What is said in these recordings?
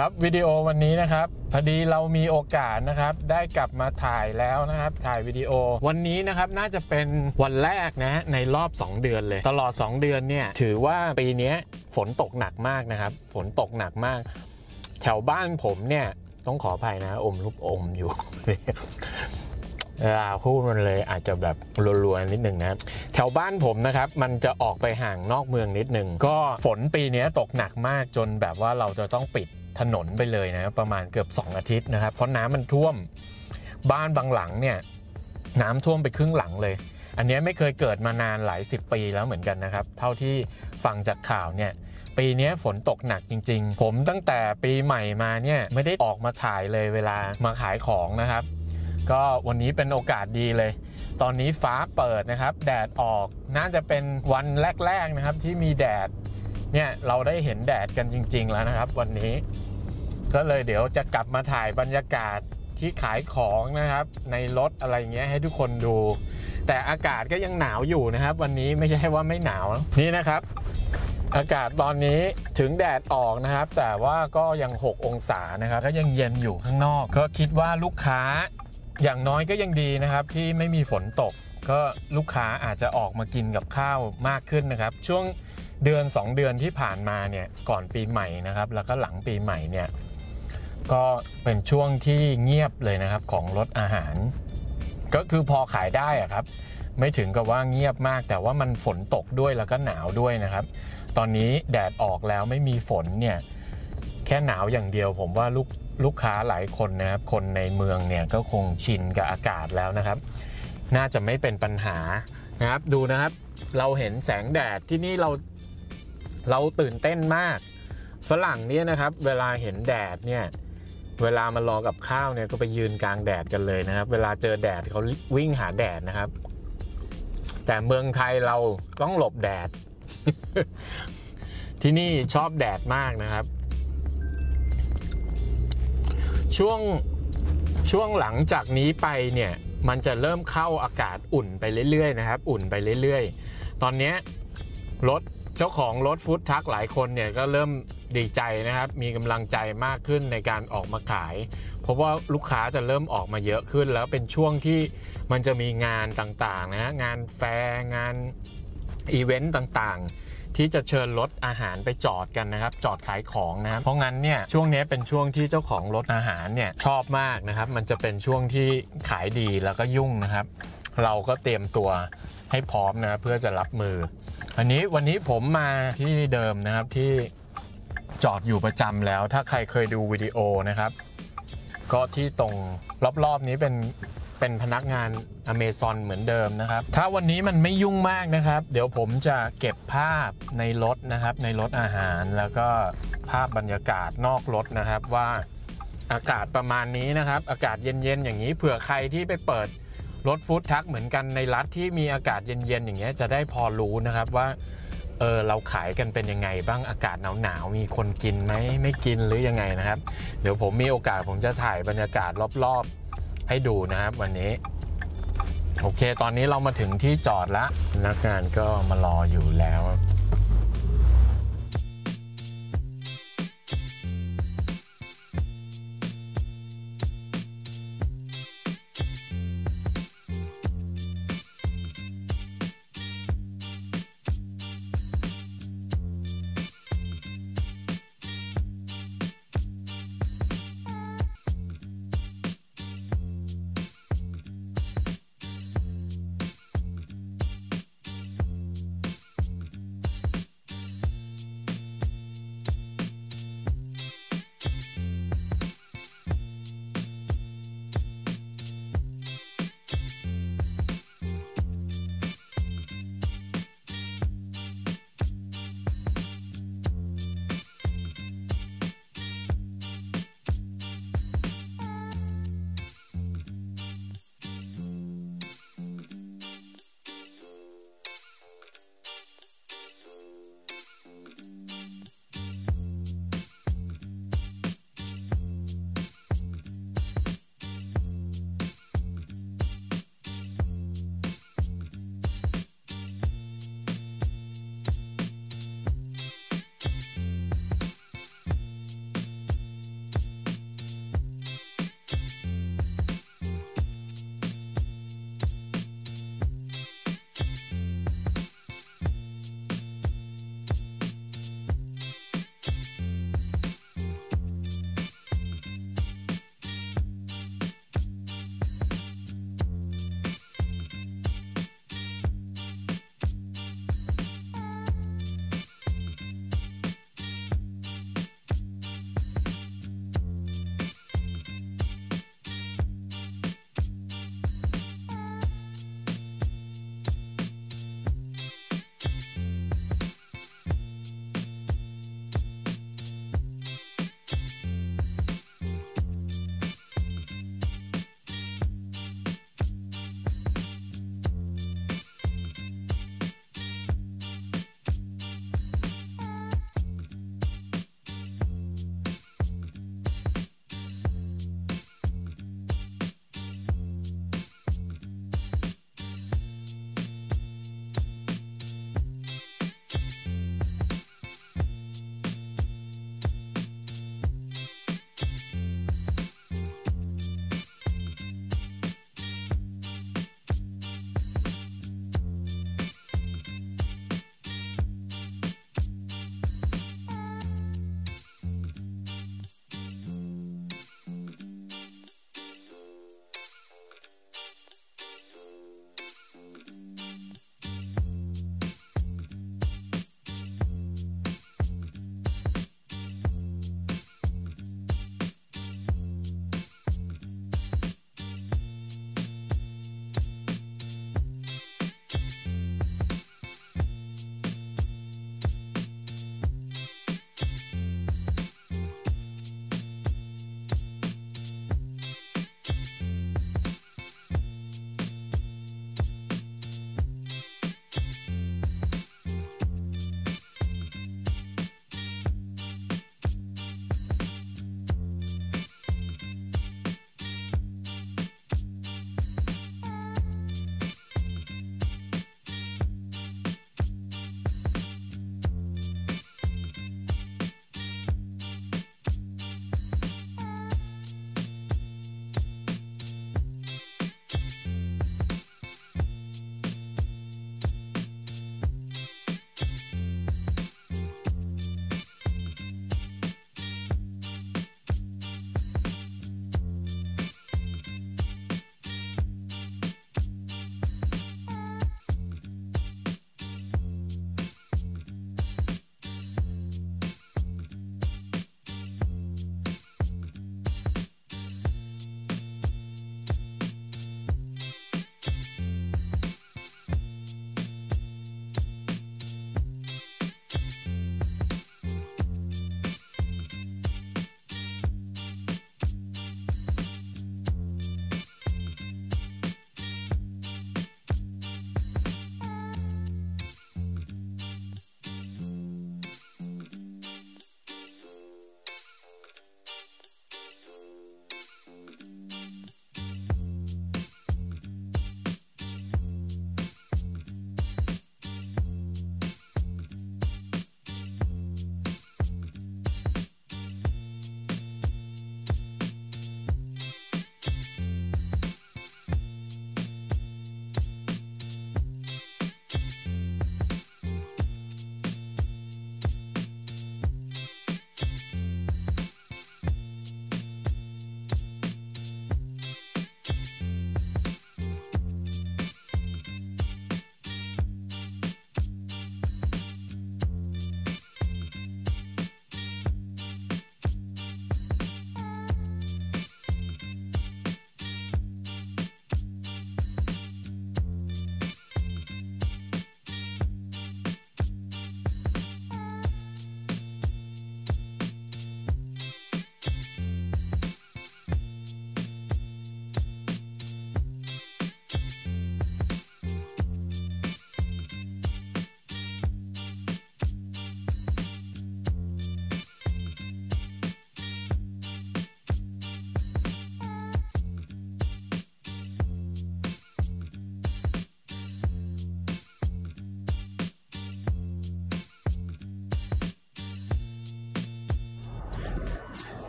ครับวิดีโอวันนี้นะครับพอดีเรามีโอกาสนะครับได้กลับมาถ่ายแล้วนะครับถ่ายวิดีโอ วันนี้นะครับน่าจะเป็นวันแรกนะในรอบ 2 เดือนเลย ตลอด 2 เดือนเนี่ยถือว่าปีนี้ฝนตกหนักมากนะครับ ฝนตกหนักมาก แถวบ้านผมเนี่ยต้องขออภัยนะอมลูกอมอยู่ ลาพูดมันเลยอาจจะแบบรัวๆนิดนึงนะแถวบ้านผมนะครับ มันจะออกไปห่างนอกเมืองนิดนึง ก็ฝนปีนี้ตกหนักมากจนแบบว่าเราจะต้องปิดถนนไปเลยนะ ประมาณเกือบ 2 อาทิตย์นะครับ เพราะน้ำมันท่วมบ้านบางหลังเนี่ย น้ำท่วมไปครึ่งหลังเลย อันนี้ไม่เคยเกิดมานานหลายสิบปีแล้วเหมือนกันนะครับ เท่าที่ฟังจากข่าวเนี่ยปีนี้ฝนตกหนักจริง ๆ ผมตั้งแต่ปีใหม่มาเนี่ยไม่ได้ออกมาถ่ายเลยเวลามาขายของนะครับ ก็วันนี้เป็นโอกาสดีเลย ตอนนี้ฟ้าเปิดนะครับ แดดออกน่าจะเป็นวันแรกๆนะครับที่มีแดดเนี่ยเราได้เห็นแดดกันจริง ๆ แล้วนะครับ วันนี้ ก็เลยเดี๋ยวจะกลับมาถ่ายบรรยากาศที่ขายของนะครับ ในรถอะไรเงี้ยให้ทุกคนดู แต่อากาศก็ยังหนาวอยู่นะครับ วันนี้ไม่ใช่ว่าไม่หนาวนี่นะครับ อากาศตอนนี้ถึงแดดออกนะครับ แต่ว่าก็ยัง 6 องศานะครับก็ยังเย็นอยู่ข้างนอก ก็คิดว่าลูกค้า อย่างน้อยก็ยังดีนะครับที่ไม่มีฝนตก ก็ลูกค้าอาจจะออกมากินกับข้าวมากขึ้นนะครับ ช่วงเดือน 2 เดือนที่ผ่านมาเนี่ยก่อนปีใหม่นะครับ แล้วก็หลังปีใหม่เนี่ยก็เป็นช่วงที่เงียบเลยนะครับของรถอาหาร ก็คือพอขายได้อะครับไม่ถึงกับว่าเงียบมากแต่ว่ามันฝนตกด้วยแล้วก็หนาวด้วยนะครับ ตอนนี้แดดออกแล้วไม่มีฝนเนี่ยแค่หนาวอย่างเดียว ผมว่าลูก ลูกค้าหลายคนนะครับ คนในเมืองเนี่ยก็คงชินกับอากาศแล้วนะครับ น่าจะไม่เป็นปัญหานะครับ ดูนะครับ เราเห็นแสงแดดที่นี่เราเราตื่นเต้นมาก ฝรั่งเนี่ยนะครับ เวลาเห็นแดดเนี่ย เวลามารอกับข้าวเนี่ยก็ไปยืนกลางแดดกันเลยนะครับ เวลาเจอแดดเขาวิ่งหาแดดนะครับ แต่เมืองไทยเราต้องหลบแดด ที่นี่ชอบแดดมากนะครับ ช่วงช่วงหลังจากนี้ไปเนี่ยมันจะเริ่มเข้าอากาศอุ่นไปเรื่อยๆนะครับ อุ่นไปเรื่อยๆ ตอนนี้รถเจ้าของรถฟู้ดทักหลายคนเนี่ยก็เริ่มดีใจนะครับ มีกำลังใจมากขึ้นในการออกมาขาย เพราะว่าลูกค้าจะเริ่มออกมาเยอะขึ้น แล้วเป็นช่วงที่มันจะมีงานต่างๆนะฮะงานแฟร์งานอีเวนต์ต่างๆ ที่จะเชิญรถอาหารไปจอดกันนะครับ จอดขายของนะครับเพราะงั้นเนี่ยช่วงนี้เป็นช่วงที่เจ้าของรถอาหารเนี่ยชอบมากนะครับ มันจะเป็นช่วงที่ขายดีแล้วก็ยุ่งนะครับ เราก็เตรียมตัวให้พร้อมนะเพื่อจะรับมือ อันนี้วันนี้ผมมาที่เดิมนะครับที่จอดอยู่ประจำแล้ว ถ้าใครเคยดูวิดีโอนะครับ ก็ที่ตรงรอบๆนี้เป็น เป็นพนักงานอเมซอนเหมือนเดิมนะครับ ถ้าวันนี้มันไม่ยุ่งมากนะครับ เดี๋ยวผมจะเก็บภาพในรถนะครับ ในรถอาหารแล้วก็ภาพบรรยากาศนอกรถนะครับว่าอากาศประมาณนี้นะครับ อากาศเย็นๆอย่างนี้เผื่อใครที่ไปเปิดรถฟู้ดทักเหมือนกันในรัฐที่มีอากาศเย็นๆอย่างเงี้ยจะได้พอรู้นะครับว่าเออเราขายกันเป็นยังไงบ้างอากาศหนาวๆมีคนกินไหมไม่กินหรือยังไงนะครับ เดี๋ยวผมมีโอกาสผมจะถ่ายบรรยากาศรอบๆ ให้ดูนะครับวันนี้ โอเค ตอนนี้เรามาถึงที่จอดแล้วพนักงานก็มารออยู่แล้ว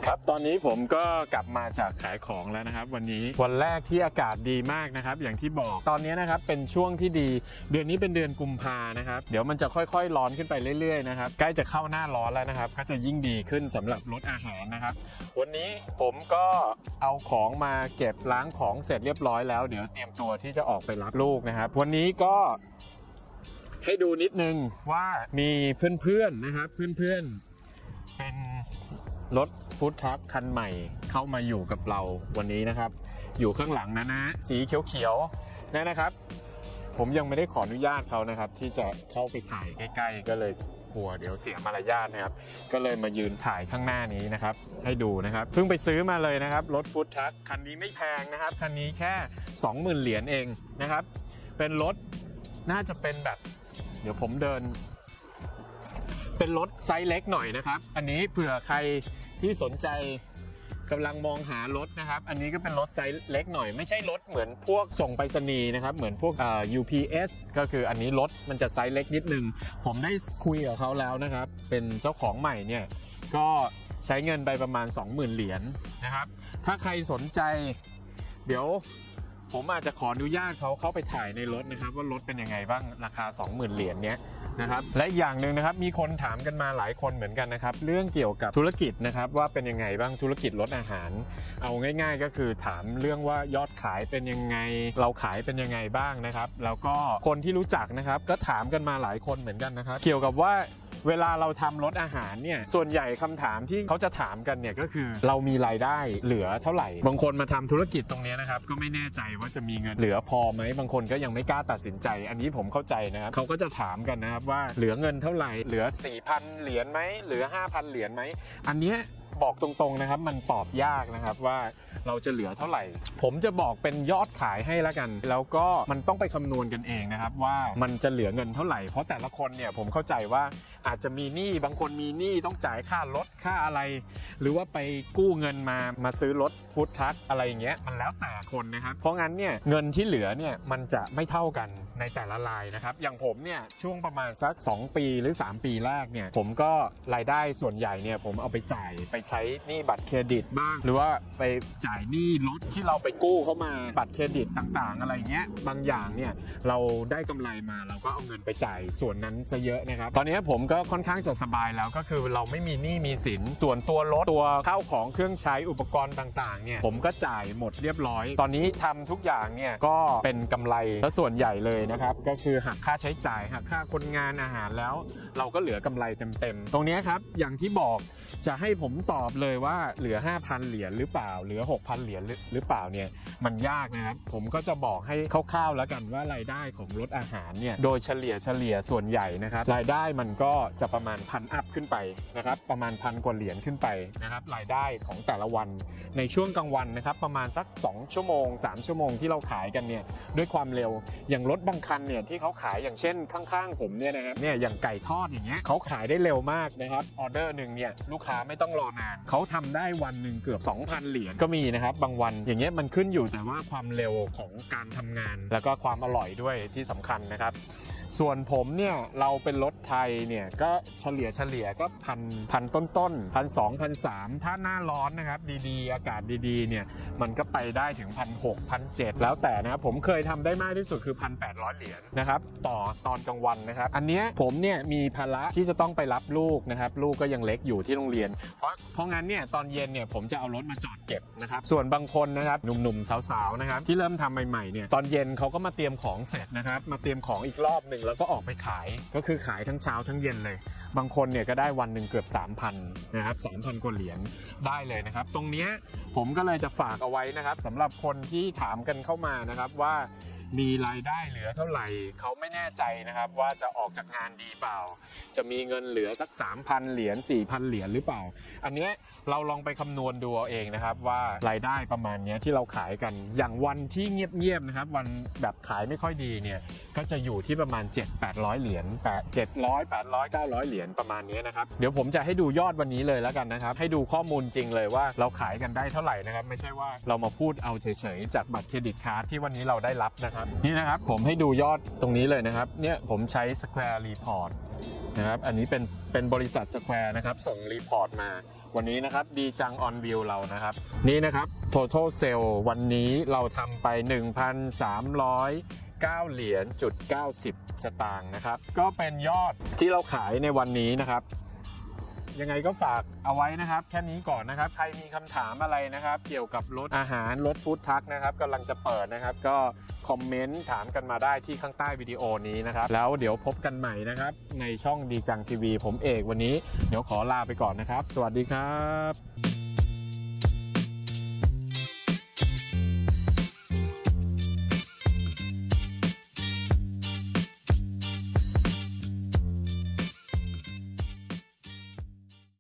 ครับตอนนี้ผมก็กลับมาจากขายของแล้วนะครับ วันนี้วันแรกที่อากาศดีมากนะครับ อย่างที่บอกตอนนี้นะครับเป็นช่วงที่ดี เดือนนี้เป็นเดือนกุมภานะครับเดี๋ยวมันจะค่อยๆร้อนขึ้นไปเรื่อยๆนะครับใกล้จะเข้าหน้าร้อนแล้วนะครับ ก็จะยิ่งดีขึ้นสำหรับรถอาหารนะครับ วันนี้ผมก็เอาของมาเก็บล้างของเสร็จเรียบร้อยแล้ว เดี๋ยวเตรียมตัวที่จะออกไปรับลูกนะครับ วันนี้ก็ให้ดูนิดนึงว่ามีเพื่อนๆนะครับ เพื่อนๆเป็นรถ ฟู้ดทรัคคันใหม่เข้ามาอยู่กับเราวันนี้นะครับ อยู่ข้างหลังนะนะสีเขียวๆนะนะครับ ผมยังไม่ได้ขออนุญาตเขานะครับ ที่จะเข้าไปถ่ายใกล้ ๆ ก็เลยกลัวเดี๋ยวเสียมารยาทนะครับ ก็เลยมายืนถ่ายข้างหน้านี้นะครับ ให้ดูนะครับ เพิ่งไปซื้อมาเลยนะครับ รถฟู้ดทรัคคันนี้ไม่แพงนะครับ คันนี้แค่ 20,000 เหรียญเองนะครับ เป็นรถน่าจะเป็นแบบ เดี๋ยวผมเดิน เป็นรถไซส์เล็กหน่อยนะครับ อันนี้เผื่อใคร ที่สนใจกำลังมองหารถนะครับ อันนี้ก็เป็นรถไซส์เล็กหน่อย ไม่ใช่รถเหมือนพวกส่งไปรษณีย์นะครับ เหมือนพวกเอ่อ UPS ก็คืออันนี้รถมันจะไซส์เล็กนิดนึง ผมได้คุยกับเขาแล้วนะครับ เป็นเจ้าของใหม่เนี่ย ก็ใช้เงินไปประมาณ 20,000 เหรียญนะครับ ถ้าใครสนใจ เดี๋ยว ผมอาจจะขออนุญาตเขาเข้าไปถ่ายในรถนะครับ ว่ารถเป็นยังไงบ้างราคา 20,000 เหรียญเนี้ยนะครับและอีกอย่างหนึ่งนะครับมีคนถามกันมาหลายคนเหมือนกันนะครับ เรื่องเกี่ยวกับธุรกิจนะครับว่าเป็นยังไงบ้างธุรกิจรถอาหาร เอาง่าย ๆ ก็คือถามเรื่องว่ายอดขายเป็นยังไง เราขายเป็นยังไงบ้างนะครับ แล้วก็คนที่รู้จักนะครับก็ถามกันมาหลายคนเหมือนกันนะครับ เกี่ยวกับว่า เวลาเราทำรถอาหารเนี่ยส่วนใหญ่คำถามที่เขาจะถามกันเนี่ยก็คือเรามีรายได้เหลือเท่าไหร่ บางคนมาทำธุรกิจตรงเนี้ยนะครับก็ไม่แน่ใจว่าจะมีเงินเหลือพอไหมบางคนก็ยังไม่กล้าตัดสินใจ อันนี้ผมเข้าใจนะครับเขาก็จะถามกันนะครับว่าเหลือเงินเท่าไหร่เหลือ4,000เหรียญไหมเหลือ5,000เหรียญไหมอันเนี้ยบอกตรงๆนะครับ มันตอบยากนะครับว่าเราจะเหลือเท่าไหร่ ผมจะบอกเป็นยอดขายให้แล้วกัน แล้วก็มันต้องไปคำนวณกันเองนะครับ ว่ามันจะเหลือเงินเท่าไหร่ เพราะแต่ละคนเนี่ยผมเข้าใจว่าอาจจะมีหนี้บางคนมีหนี้ต้องจ่ายค่ารถค่าอะไร หรือว่าไปกู้เงินมามาซื้อรถฟู้ดทัคอะไรอย่างเงี้ยมันแล้วแต่คนนะครับเพราะงั้นเนี่ยเงินที่เหลือเนี่ยมันจะไม่เท่ากันในแต่ละรายนะครับ อย่างผมเนี่ยช่วงประมาณสัก 2 ปีหรือ 3 ปีแรกเนี่ยผมก็รายได้ส่วนใหญ่เนี่ยผมเอาไปจ่ายไปใช้หนี้บัตรเครดิตบ้าง หรือว่าไปจ่ายหนี้รถที่เราไปกู้เข้ามาบัตรเครดิตต่างๆ อะไรเงี้ยบางอย่างเนี่ยเราได้กำไรมาเราก็เอาเงินไปจ่ายส่วนนั้นซะเยอะนะครับตอนนี้ผมก็ค่อนข้างจะสบายแล้วก็คือเราไม่มีหนี้มีสินส่วนตัวรถตัวข้าวของเครื่องใช้อุปกรณ์ต่างๆเนี่ยผมก็จ่ายหมดเรียบร้อย ตอนนี้ทำทุกอย่างเนี่ยก็เป็นกำไรและส่วนใหญ่เลยนะครับก็คือหักค่าใช้จ่ายหักค่าคนงานอาหารแล้ว เราก็เหลือกำไรเต็มๆ ตรงนี้ครับอย่างที่บอกจะให้ผมตอบเลยว่าเหลือ 5,000 เหรียญหรือเปล่า เหลือ 6,000 เหรียญหรือเปล่าเนี่ยมันยากนะครับผมก็จะบอกให้คร่าวๆแล้วกันว่ารายได้ของรถอาหารเนี่ยโดยเฉลี่ยเฉลี่ยส่วนใหญ่นะครับรายได้มันก็จะประมาณพันอัพขึ้นไปนะครับประมาณพันกว่าเหรียญขึ้นไปนะครับรายได้ของแต่ละวันในช่วงกลางวันนะครับประมาณสัก 2 ชั่วโมง 3 ชั่วโมงที่เราขายกันเนี่ยด้วยความเร็วอย่างรถบางคันเนี่ยที่เขาขายอย่างเช่นข้างๆผมเนี่ยนะครับเนี่ยอย่างไก่ทอดอย่างเงี้ยเขาขายได้เร็วมากนะครับออเดอร์หนึ่งเนี่ยลูกค้าไม่ต้องรอนาน เขาทำได้วันหนึ่งเกือบ 2,000 เหรียญก็มีนะครับ บางวันอย่างเงี้ยมันขึ้นอยู่แต่ว่าความเร็วของการทำงาน แล้วก็ความอร่อยด้วยที่สำคัญนะครับ ส่วนผมเนี่ยเราเป็นรถไทยเนี่ยก็เฉลี่ยเฉลี่ยก็พันพันต้นต้นพันสองพันสามถ้าหน้าร้อนนะครับ ดีๆ อากาศดีๆเนี่ยมันก็ไปได้ถึงพันหกพันเจ็ดแล้วแต่นะครับผมเคยทำได้มากที่สุดคือพันแปดร้อยเหรียญนะครับต่อตอนกลางวันนะครับ อันเนี้ยผมเนี่ยมีภาระที่จะต้องไปรับลูกนะครับ ลูกก็ยังเล็กอยู่ที่โรงเรียน เพราะเพราะงั้นเนี่ยตอนเย็นเนี่ยผมจะเอารถมาจอดเก็บนะครับส่วนบางคนนะครับหนุ่มๆสาวๆนะครับที่เริ่มทำใหม่ๆเนี่ยตอนเย็นเขาก็มาเตรียมของเสร็จนะครับมาเตรียมของอีกรอบหนึ่งแล้วก็ออกไปขายก็คือขายทั้งเช้าทั้งเย็นเลย บางคนเนี่ยก็ได้วันหนึ่งเกือบ 3,000นะครับ3,000กว่าเหรียญได้เลยนะครับ ตรงนี้ผมก็เลยจะฝากเอาไว้นะครับสำหรับคนที่ถามกันเข้ามานะครับว่า มีรายได้เหลือเท่าไหร่เขาไม่แน่ใจนะครับ ว่าจะออกจากงานดีเปล่า จะมีเงินเหลือสัก 3,000 เหรียญ4,000 เหรียญหรือเปล่า อันเนี้ยเราลองไปคำนวณดูเอาเองนะครับ ว่ารายได้ประมาณนี้ที่เราขายกันอย่างวันที่เงียบๆนะครับ วันแบบขายไม่ค่อยดีเนี่ยก็จะอยู่ที่ประมาณ 7-800 เหรียญแปด700 800 900 เหรียญประมาณนี้นะครับเดี๋ยวผมจะให้ดูยอดวันนี้เลยแล้วกันนะครับ ให้ดูข้อมูลจริงเลยว่าเราขายกันได้เท่าไหร่นะครับ ไม่ใช่ว่าเรามาพูดเอาเฉยๆจากบัตร credit card ที่วันนี้เราได้รับนะครับนี่นะครับผมให้ดูยอดตรงนี้เลยนะครับ เนี่ยผมใช้ Square Report นะครับอันนี้เป็นเป็นบริษัท Square นะครับส่ง report มา วันนี้นะครับดีจังออนวิวเรานะครับ นี่นะครับ total sale วันนี้เราทำไป 1,309 เหรียญจุด90 สตางค์นะครับ ก็เป็นยอดที่เราขายในวันนี้นะครับ ยังไงก็ฝากเอาไว้นะครับ แค่นี้ก่อนนะครับ ใครมีคำถามอะไรนะครับ เกี่ยวกับรถอาหารรถฟู้ดทักนะครับกำลังจะเปิดนะครับ ก็คอมเมนต์ถามกันมาได้ที่ข้างใต้วิดีโอนี้นะครับ แล้วเดี๋ยวพบกันใหม่นะครับ ในช่องดีจังทีวี ผมเอกวันนี้ เดี๋ยวขอลาไปก่อนนะครับ สวัสดีครับ